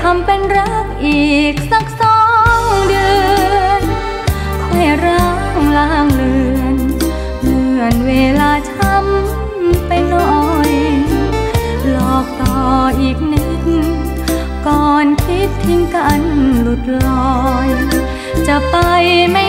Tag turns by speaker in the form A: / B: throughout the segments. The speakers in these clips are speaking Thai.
A: ทำเป็นรักอีกสักสองเดือนค่อยร้างล้างเลือนเลือนเวลาช้ำไปหน่อยหลอกต่ออีกนิด ก่อนคิดทิ้งกันหลุดลอย จะไปไม่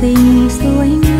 A: สิ่งสวยงา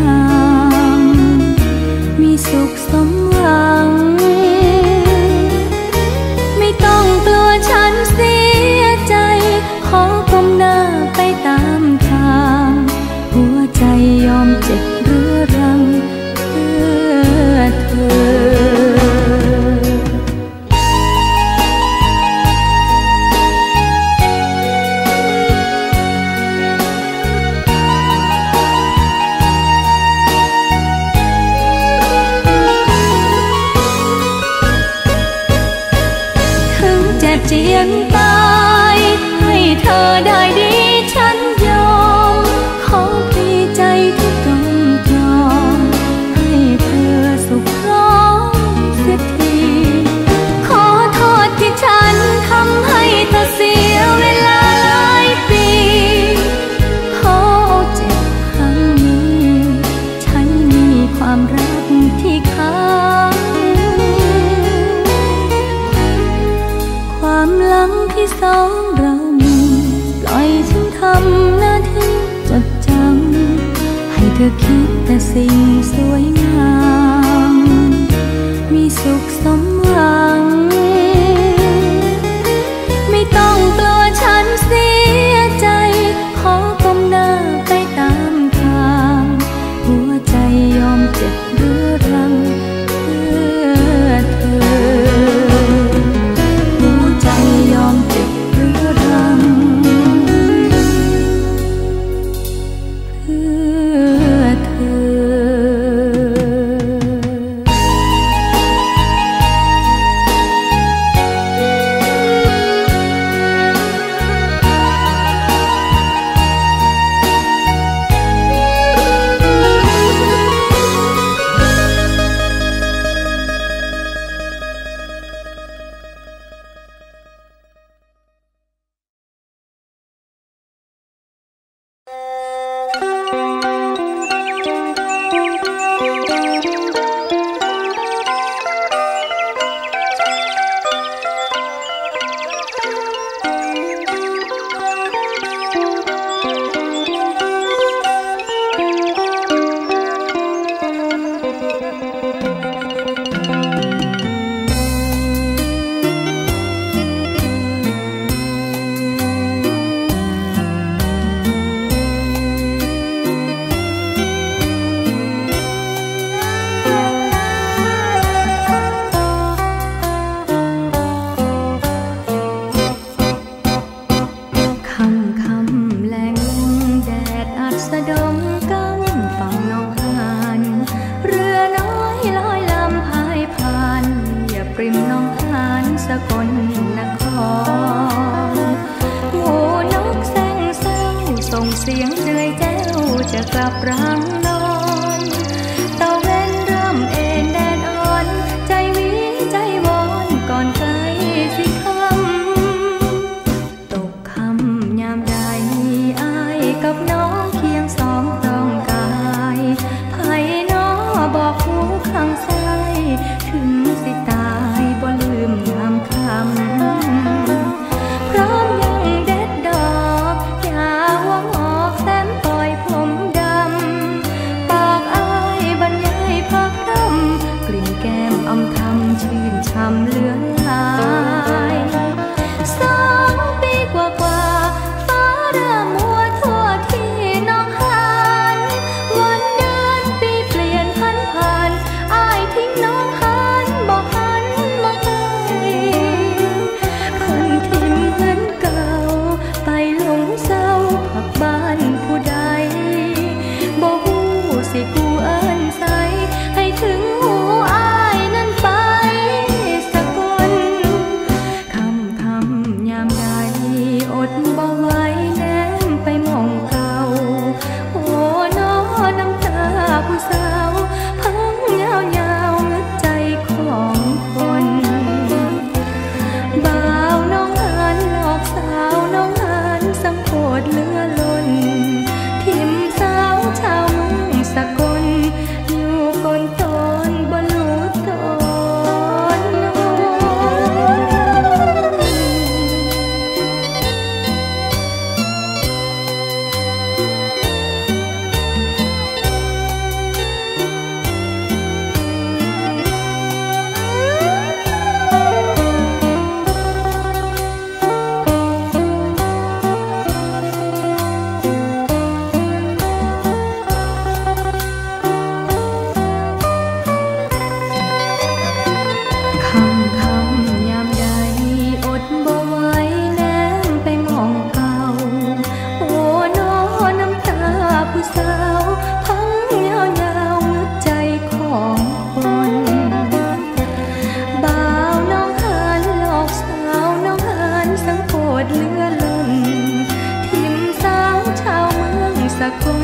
A: มมี ผู้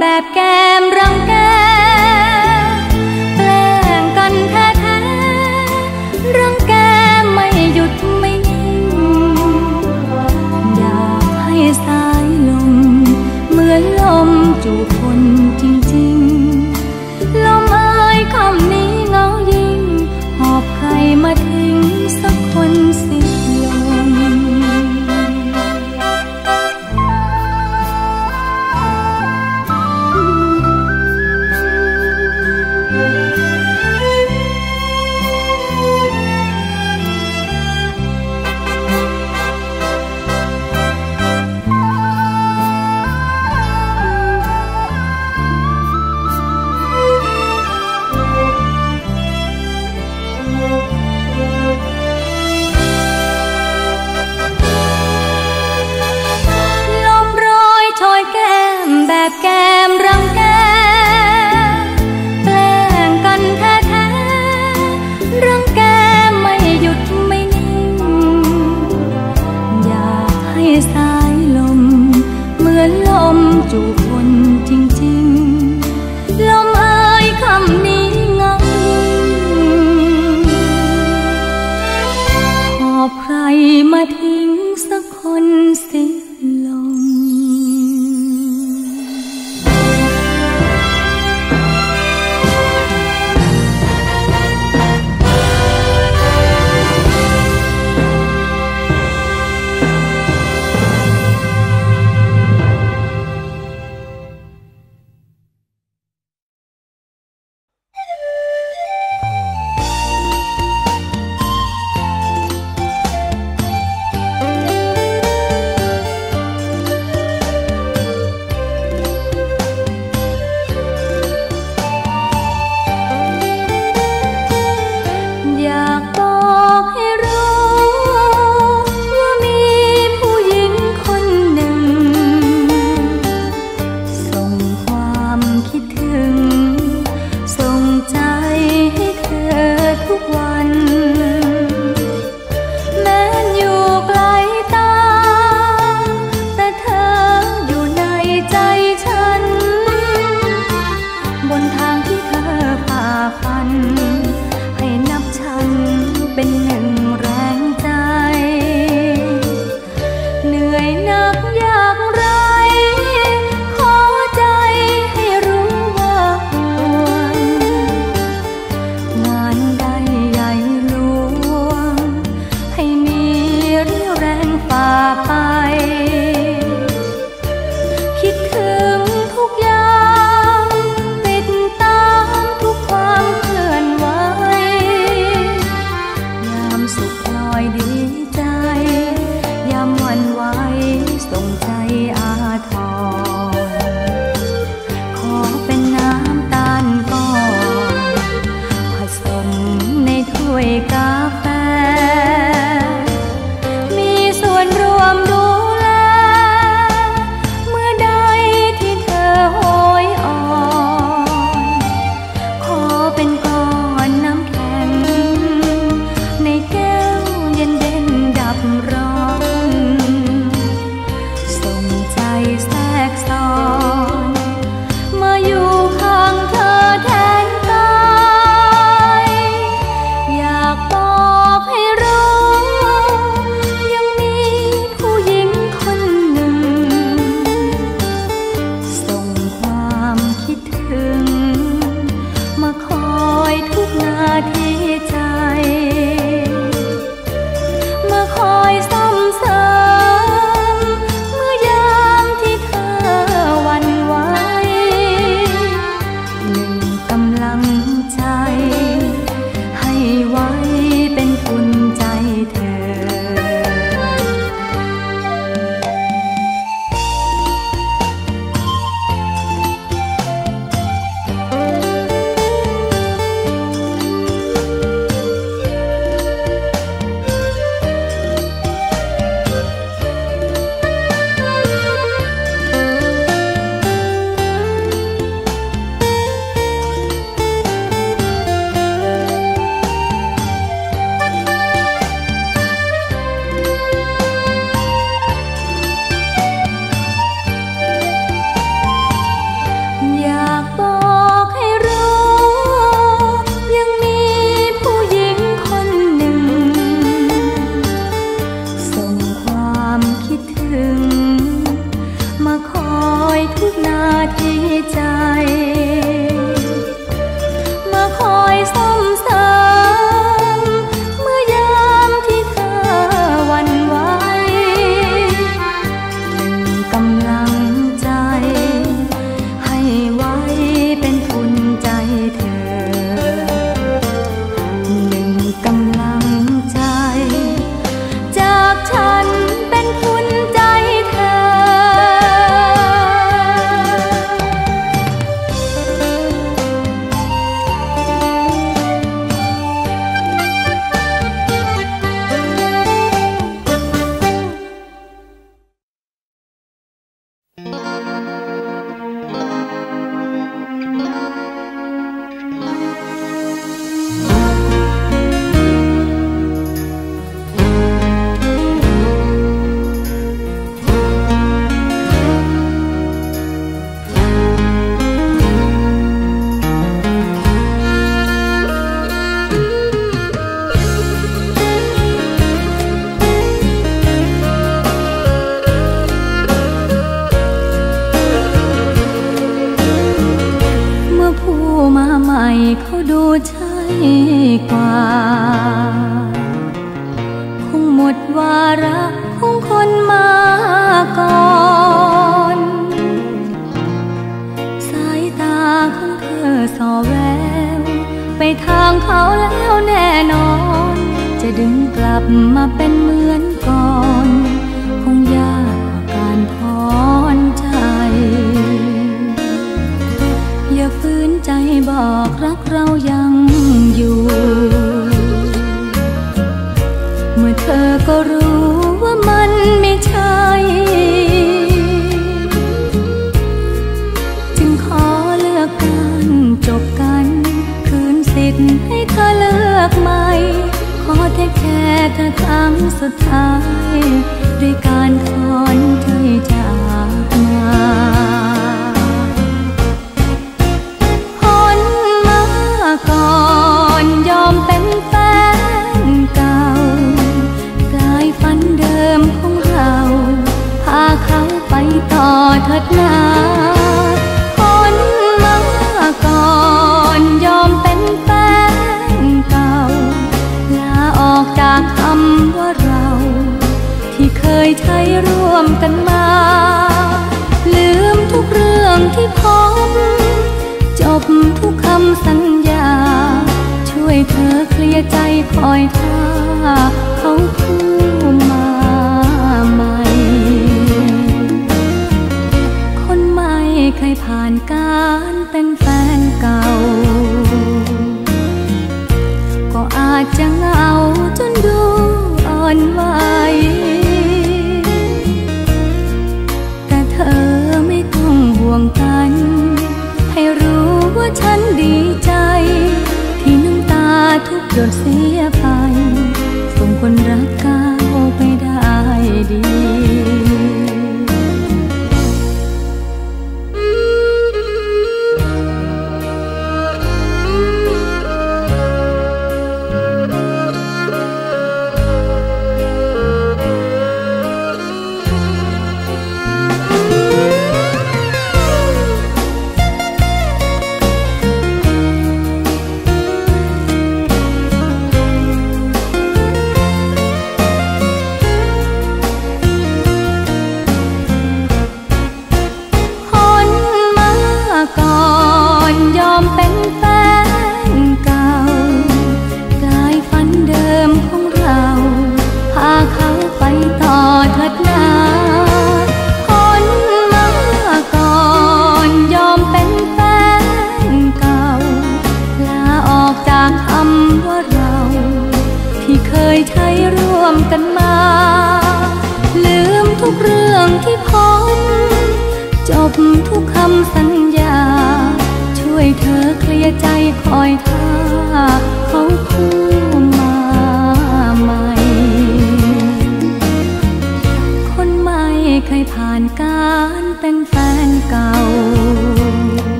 A: แบบแก้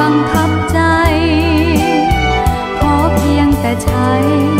A: บังคับใจ ขอเพียงแต่ใช้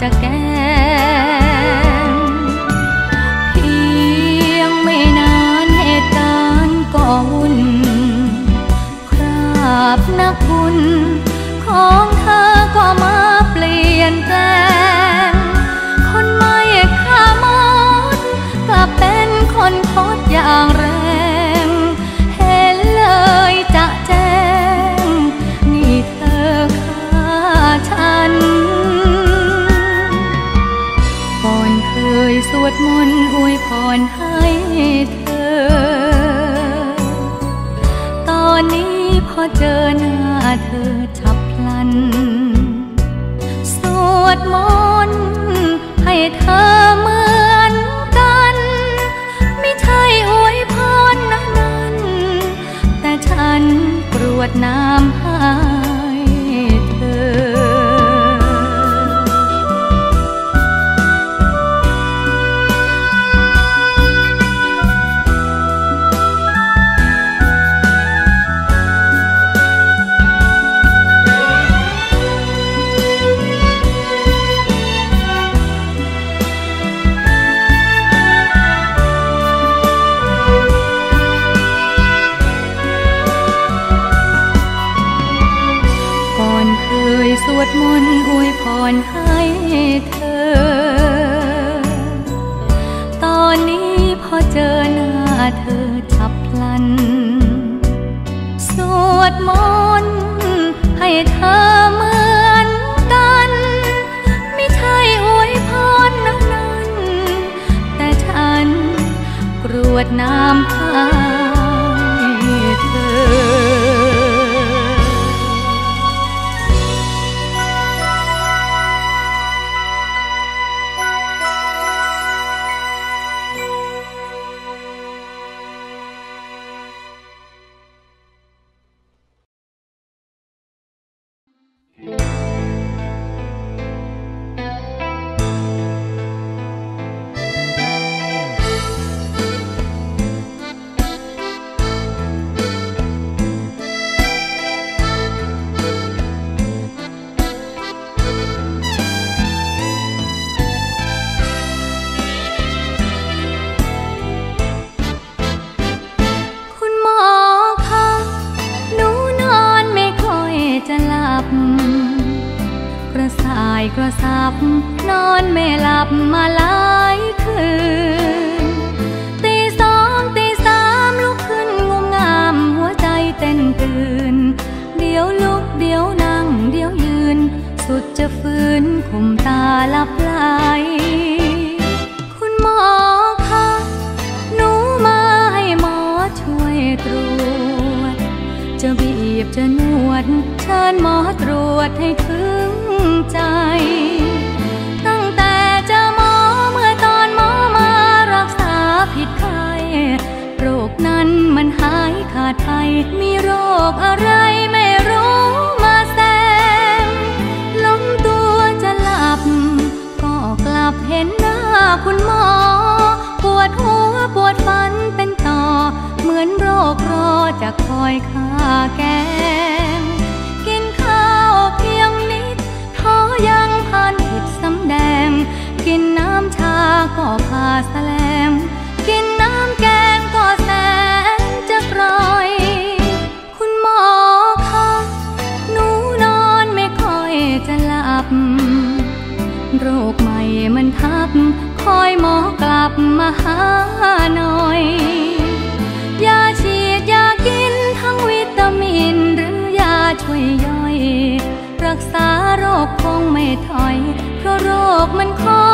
A: จะแก้เพียงไม่นานเหตุารณก็วุ่นคราบนักบุญ หลับไหลคุณหมอคะหนูมาให้หมอช่วยตรวจ จะบีบจะนวด เชิญหมอตรวจให้ถึงใจ ตั้งแต่จะหมอเมื่อตอนหมอมารักษาผิดไข้โรคนั้นมันหายขาดไปมีโรคอะไร อยค่าแกง กินข้าวเพียงนิดเขายังพันผิดสำแดง กินน้ำชาก็พาแสลง กินน้ำแกงก็แสนจะกรอย คุณหมอคะหนูนอนไม่ค่อยจะหลับ โรคใหม่มันทับ คอยหมอกลับมาหาหน่อย คคงไม่ถอย เพราะโรคมันคอย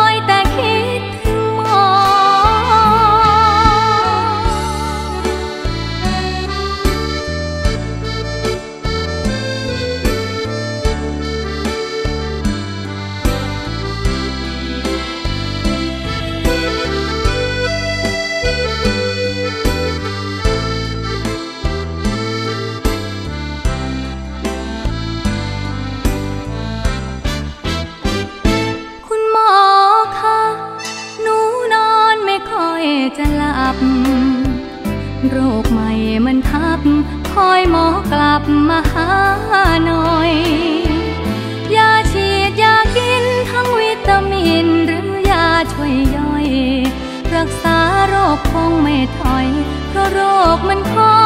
A: อยหมอกลับมาหาหน่อยยาฉีดยากินทั้งวิตามิน หรือยาช่วยย่อย รักษาโรคคงไม่ถอย เพราะโรคมันคอย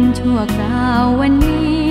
A: นชั่วคราววันนี้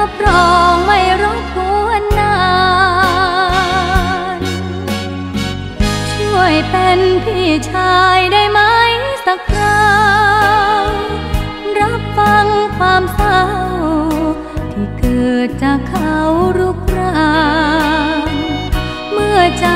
A: รับรองไม่รบกวนนาน ช่วยเป็นพี่ชายได้ไหมสักครั้งรับฟังความเศร้า ที่เกิดจากเขารุกรานเมื่อใจ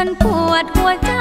A: ฉันปวดหัวใจ